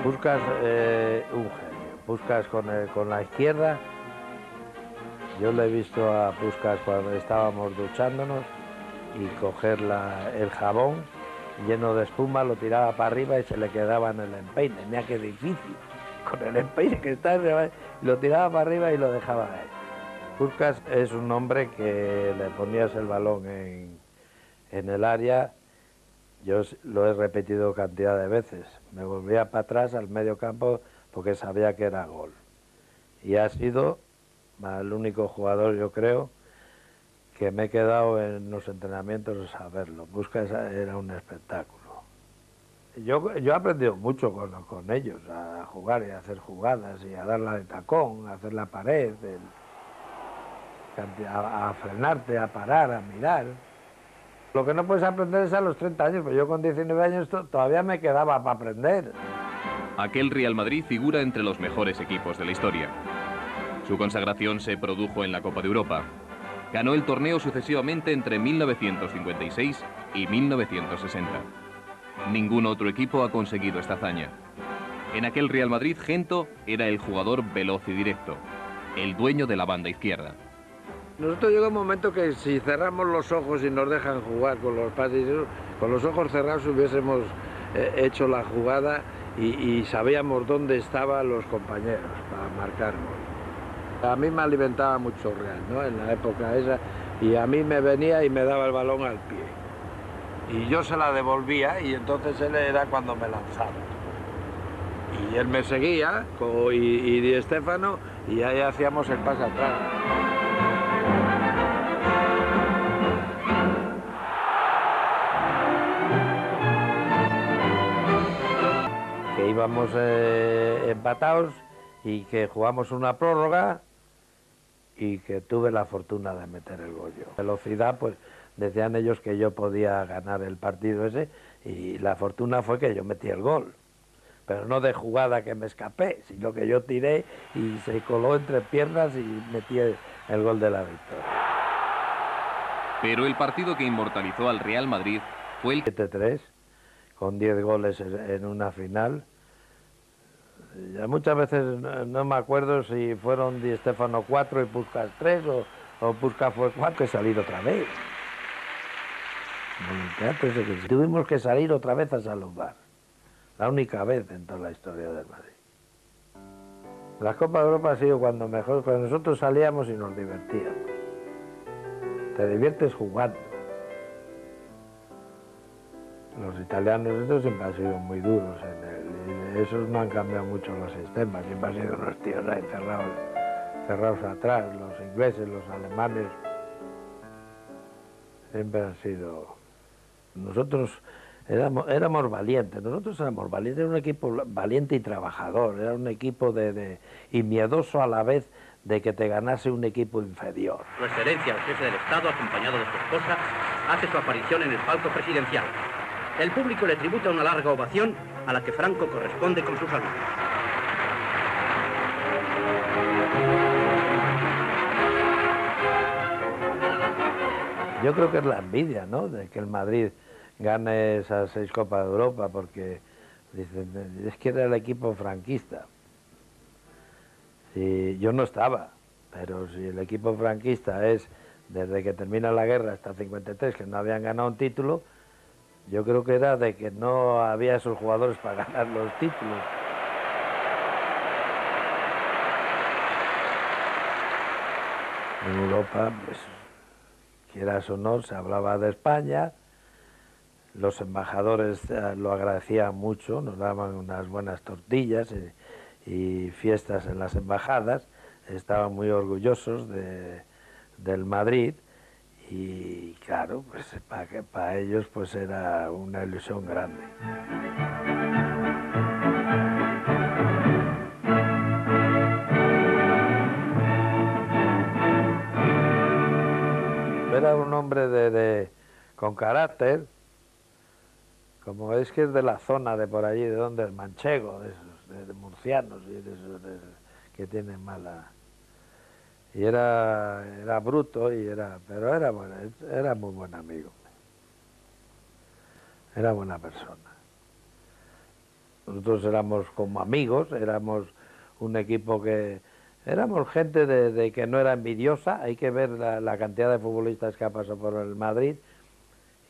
Buscas eh, un genio, buscas con, el- con la izquierda. Yo le he visto a Puskas cuando estábamos duchándonos y coger la- el jabón lleno de espuma, lo tiraba para arriba y se le quedaba en el empeine. Mira qué difícil. Con el empeine que está lo tiraba para arriba y lo dejaba ahí. Puskas es un hombre que le ponías el balón en, en el área yo lo he repetido cantidad de veces. Me volvía para atrás al medio campo porque sabía que era gol. Y ha sido el único jugador, yo creo, que me he quedado en los entrenamientos a verlo. Busca era un espectáculo. Yo, yo he aprendido mucho con, con ellos, a jugar y a hacer jugadas y a darla de tacón, a hacer la pared, a frenarte, a parar, a mirar. Lo que no puedes aprender es a los 30 años, pero yo con 19 años to- todavía me quedaba para aprender. Aquel Real Madrid figura entre los mejores equipos de la historia. Su consagración se produjo en la Copa de Europa. Ganó el torneo sucesivamente entre 1956 y 1960. Ningún otro equipo ha conseguido esta hazaña. En aquel Real Madrid, Gento era el jugador veloz y directo, el dueño de la banda izquierda. Nosotros llega un momento que si cerramos los ojos y nos dejan jugar con los pases, con los ojos cerrados hubiésemos eh, hecho la jugada y, sabíamos dónde estaban los compañeros para marcar gol. A mí me alimentaba mucho Real, ¿no? En la época esa, y a mí me venía y me daba el balón al pie. Y yo se la devolvía y entonces él era cuando me lanzaba. Y él me seguía, y, Di Stéfano, y ahí hacíamos el pase atrás. Íbamos eh, empatados y que jugamos una prórroga y que tuve la fortuna de meter el gol yo. Velocidad, pues decían ellos que yo podía ganar el partido ese y la fortuna fue que yo metí el gol. Pero no de jugada que me escapé, sino que yo tiré y se coló entre piernas y metí el, el gol de la victoria. Pero el partido que inmortalizó al Real Madrid fue el 7-3, con 10 goles en en una final. Muchas veces no, me acuerdo si fueron Di Stefano 4 y Puskas 3 o, o Puskas fue 4 que salir otra vez. Que- Tuvimos que salir otra vez a saludar. La única vez en toda la historia del Madrid. La Copa de Europa ha sido cuando mejor, cuando nosotros salíamos y nos divertíamos. Te diviertes jugando. Los italianos estos siempre han sido muy duros en el, y esos no han cambiado mucho los sistemas, siempre han sido unos tíos ahí cerrados, cerrados atrás, los ingleses, los alemanes, siempre han sido... Nosotros éramos, valientes, nosotros éramos valientes, era un equipo valiente y trabajador, era un equipo de, de, y miedoso a la vez de que te ganase un equipo inferior. Su excelencia, el jefe del Estado, acompañado de su esposa, hace su aparición en el palco presidencial. El público le tributa una larga ovación a la que Franco corresponde con su salud. Yo creo que es la envidia, ¿no?, de que el Madrid gane esas seis Copas de Europa, porque dicen, es que era el equipo franquista. Si yo no estaba, pero si el equipo franquista es desde que termina la guerra hasta el 53 que no habían ganado un título, yo creo que era de que no había esos jugadores para ganar los títulos. En Europa, pues, quieras o no, se hablaba de España, los embajadores eh, lo agradecían mucho, nos daban unas buenas tortillas y, fiestas en las embajadas, estaban muy orgullosos de, del Madrid y claro, pues para, ellos pues era una ilusión grande. Era un hombre de, con carácter, como veis que es de la zona de por allí, de donde es manchego, de, de, murcianos y de esos, que tienen mala y era, era bruto, y era, pero era, bueno, era muy buen amigo. Era buena persona. Nosotros éramos como amigos, éramos un equipo que... Éramos gente de, que no era envidiosa, hay que ver la, cantidad de futbolistas que ha pasado por el Madrid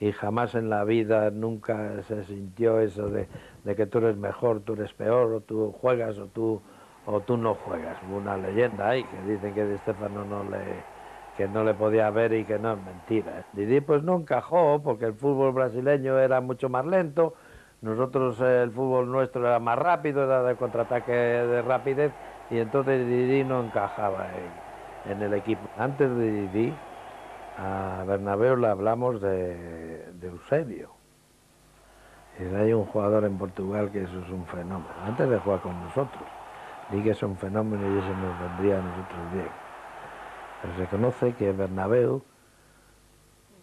y jamás en la vida nunca se sintió eso de, de que tú eres mejor, tú eres peor, o tú juegas, o tú o tú no juegas. Una leyenda ahí que dicen que Di Stefano no le que no le podía ver y que no es mentira. ¿eh? Didi pues no encajó porque el fútbol brasileño era mucho más lento, nosotros el fútbol nuestro era más rápido, era de contraataque de rapidez y entonces Didi no encajaba en, en el equipo. Antes de Didi a Bernabéu le hablamos de, de Eusebio. Y hay un jugador en Portugal que eso es un fenómeno, antes de jugar con nosotros y que es un fenómeno y eso nos vendría a nosotros bien. Pero se conoce que Bernabéu,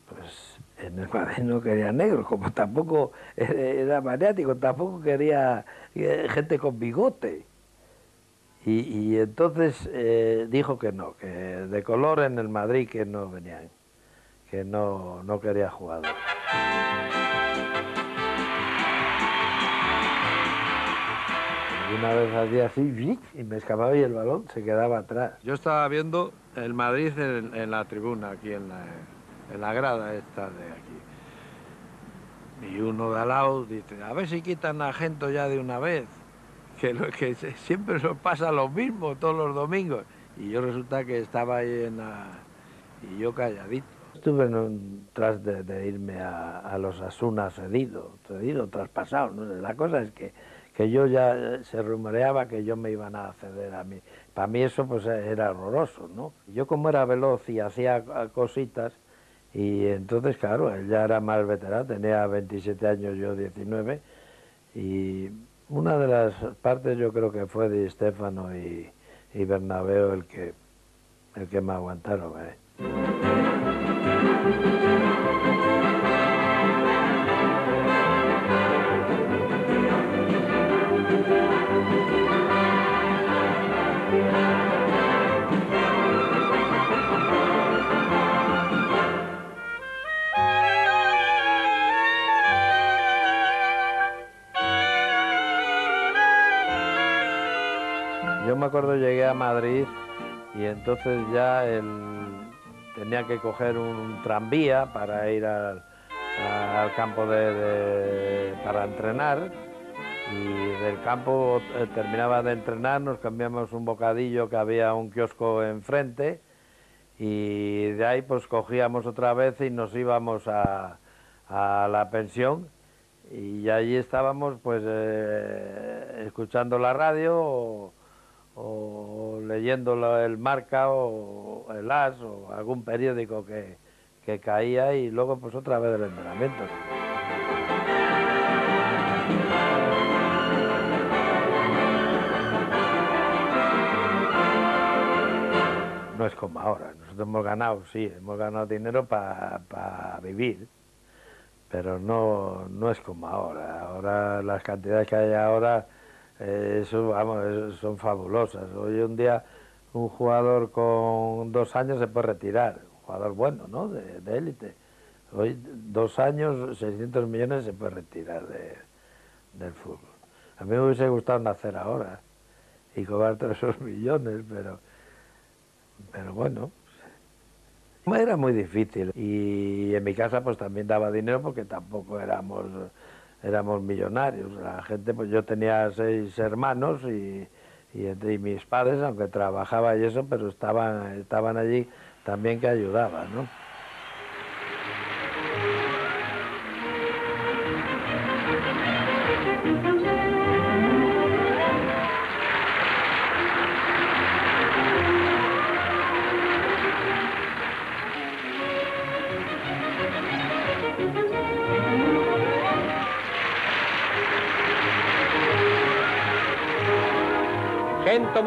pues en el Madrid no quería negros, como tampoco era maniático, tampoco quería eh, gente con bigote. Y, entonces eh, dijo que no, que de color en el Madrid que no venían, que no, no quería jugadores. Una vez hacía así y me escapaba y el balón se quedaba atrás. Yo estaba viendo el Madrid en, la tribuna, aquí en la, en la grada esta de aquí. Y uno de al lado dice, a ver si quitan a gente ya de una vez, que, lo, que siempre nos pasa lo mismo todos los domingos. Y yo resulta que estaba ahí en la... y yo calladito. Estuve en tras de, irme a, los Asuna cedido, cedido, traspasado. ¿no? La cosa es que que yo ya eh, se rumoreaba que yo me iban a ceder a mí. Para mí eso pues era horroroso, ¿no? Yo como era veloz y hacía cositas, y entonces claro, él ya era más veterano, tenía 27 años, yo 19, y una de las partes yo creo que fue de Stefano y, y el que, el que me aguantaron. ¿eh? Acuerdo llegué a Madrid y entonces ya tenía que coger un tranvía para ir al, campo para entrenar. Y del campo eh, terminaba de entrenar, nos cambiamos un bocadillo que había un kiosco enfrente y de ahí pues cogíamos otra vez y nos íbamos a, la pensión. Y allí estábamos pues eh, escuchando la radio o leyendo el Marca o el As o algún periódico que, que caía y luego pues otra vez el entrenamiento. No es como ahora, nosotros hemos ganado, sí, hemos ganado dinero para pa vivir, pero no, no es como ahora. Ahora las cantidades que hay ahora eh, eso, vamos, son fabulosas. Hoy un día un jugador con dos años se puede retirar, un jugador bueno, ¿no? De élite. Hoy dos años, 600 millones se puede retirar de, del fútbol. A mí me hubiese gustado nacer ahora y cobrar esos millones, pero, pero bueno, era muy difícil. Y en mi casa pues también daba dinero porque tampoco éramos, éramos millonarios. La gente, pues yo tenía seis hermanos y, y, mis padres, aunque trabajaba y eso, pero estaban, estaban allí también que ayudaban, ¿no?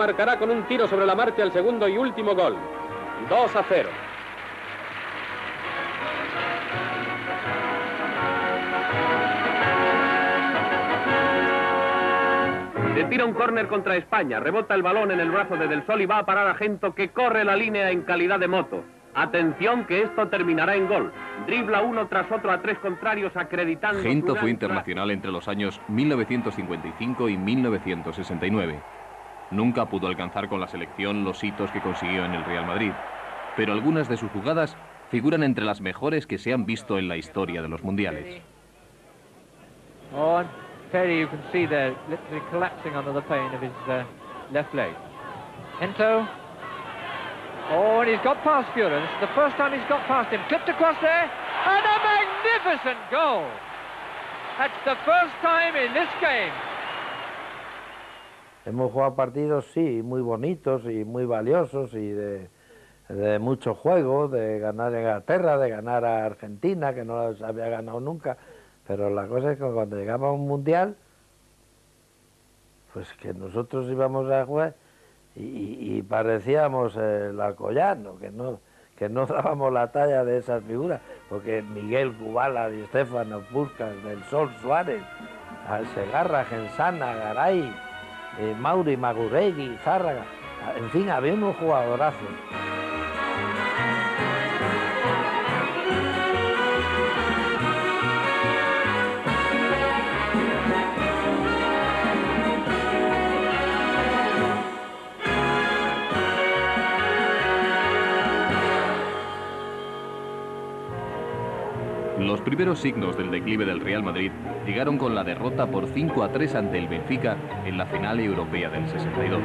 Marcará con un tiro sobre la marcha el segundo y último gol. 2 a 0. Se tira un córner contra España, rebota el balón en el brazo de Del Sol y va a parar a Gento que corre la línea en calidad de moto. Atención que esto terminará en gol. Dribla uno tras otro a tres contrarios acreditando... Gento fue internacional entre los años 1955 y 1969. Nunca pudo alcanzar con la selección los hitos que consiguió en el Real Madrid, pero algunas de sus jugadas figuran entre las mejores que se han visto en la historia de los mundiales. Oh, Perry, you can see there, literally collapsing under the pain of his uh, left leg. Ento. Oh, and he's got past Fuhrer. This is the first time he's got past him. Clipped across there, and a magnificent goal. That's the first time in this game Hemos jugado partidos, sí, muy bonitos y muy valiosos y de, mucho juego, de ganar a Inglaterra, de ganar a Argentina, que no los había ganado nunca. Pero la cosa es que cuando llegaba a un mundial, pues que nosotros íbamos a jugar y, parecíamos el Alcoyano, que no, que no dábamos la talla de esas figuras, porque Miguel Cubala, Di Stefano, Puskas, Del Sol Suárez, Segarra, Gensana, Garay, eh, Mauri, Maguregui, Zárraga, en fin, había unos jugadorazos. Primeros signos del declive del Real Madrid llegaron con la derrota por 5 a 3 ante el Benfica en la final europea del 62.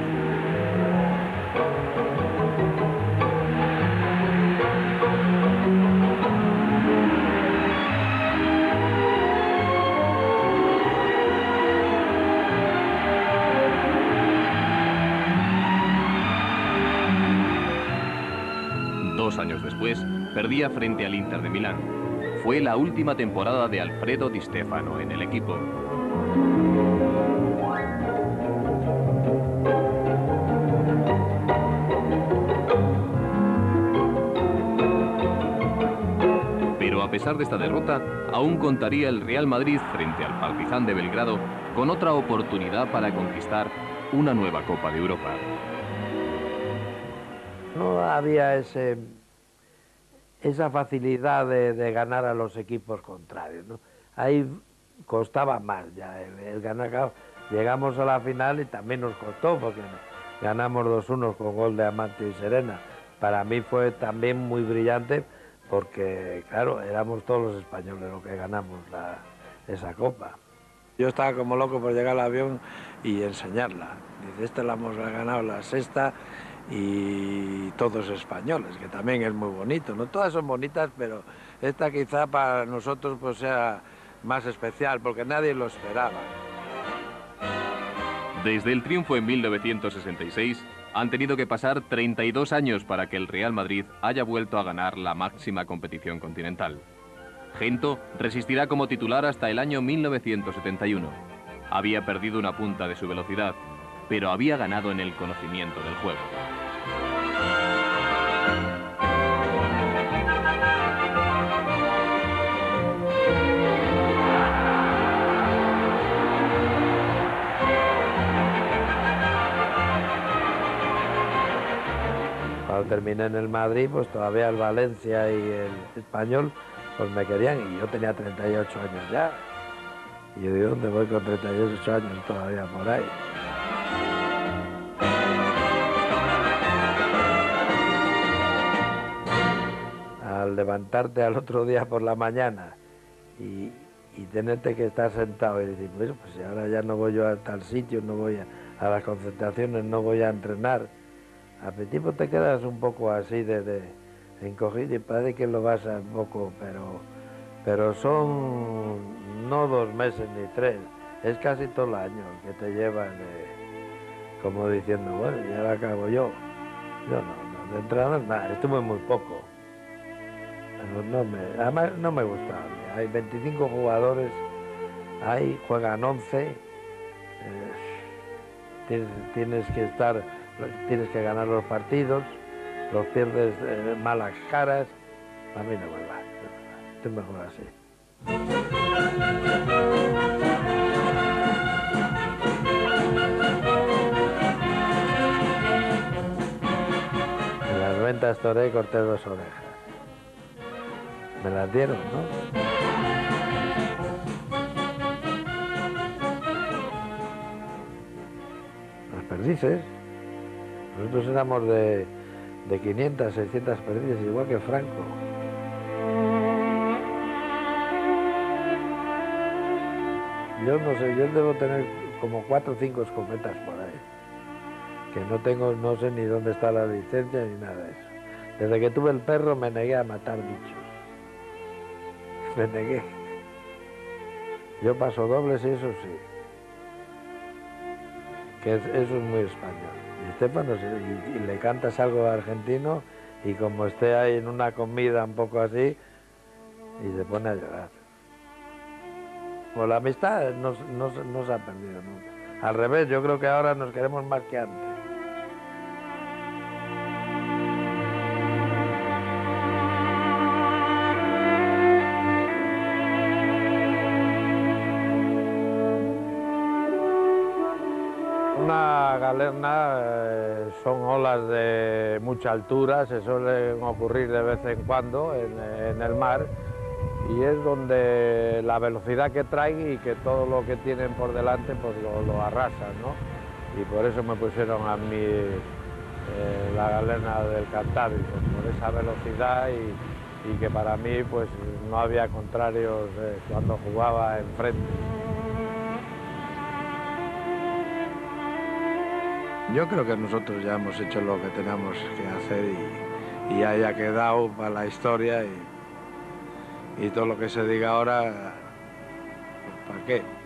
Dos años después, perdía frente al Inter de Milán, fue la última temporada de Alfredo Di Stefano en el equipo. Pero a pesar de esta derrota, aún contaría el Real Madrid frente al Partizan de Belgrado con otra oportunidad para conquistar una nueva Copa de Europa. No había ese esa facilidad de, ganar a los equipos contrarios. Ahí costaba más ya el, ganar. llegamos a la final y también nos costó porque ganamos 2-1 con gol de Amante y Serena. Para mí fue también muy brillante porque, claro, éramos todos los españoles los que ganamos esa copa. Yo estaba como loco por llegar al avión y enseñarla. Dice, esta la hemos ganado la sexta y todos españoles, que también es muy bonito. No todas son bonitas, pero esta quizá para nosotros pues sea más especial, porque nadie lo esperaba. Desde el triunfo en 1966, han tenido que pasar 32 años para que el Real Madrid haya vuelto a ganar la máxima competición continental. Gento resistirá como titular hasta el año 1971. Había perdido una punta de su velocidad, pero había ganado en el conocimiento del juego. Terminé en el Madrid, pues todavía el Valencia y el Español, pues me querían y yo tenía 38 años ya. Y yo digo, ¿dónde voy con 38 años todavía por ahí? Al levantarte al otro día por la mañana y, y tenerte que estar sentado y decir, pues, pues ahora ya no voy yo a tal sitio, no voy a las concentraciones, no voy a entrenar, al principio te quedas un poco así de, encogido y parece que lo vas a poco, pero, pero son no dos meses ni tres, es casi todo el año que te llevan como diciendo, bueno, ya lo acabo yo. Yo no, no de entrenador nada, estuve muy poco. No, me, además no me gustaba. Hay 25 jugadores, ahí juegan 11. Eh, tienes, tienes que estar tienes que ganar los partidos, los pierdes eh, malas caras. A mí no me va, es mejor así. En las ventas toré y corté dos orejas. Me las dieron, ¿no? Las perdices. Nosotros éramos de, de 500, 600 perdices, igual que Franco. Yo no sé, yo debo tener como cuatro o cinco escopetas por ahí. Que no tengo, no sé ni dónde está la licencia ni nada de eso. Desde que tuve el perro me negué a matar bichos. Me negué. Yo paso dobles y eso sí. Que eso es muy español. Y le cantas algo argentino y como esté ahí en una comida un poco así, y se pone a llorar. Pues la amistad no, no, no se ha perdido nunca. Al revés, yo creo que ahora nos queremos más que antes. Son olas de mucha altura, se suelen ocurrir de vez en cuando en, el mar y es donde la velocidad que traen y que todo lo que tienen por delante pues lo, lo arrasan, ¿no? Y por eso me pusieron a mí eh, la galena del Cantábrico, por esa velocidad y, y, que para mí pues no había contrarios eh, cuando jugaba enfrente. Yo creo que nosotros ya hemos hecho lo que teníamos que hacer y, y haya quedado para la historia y, y todo lo que se diga ahora, pues, ¿para qué?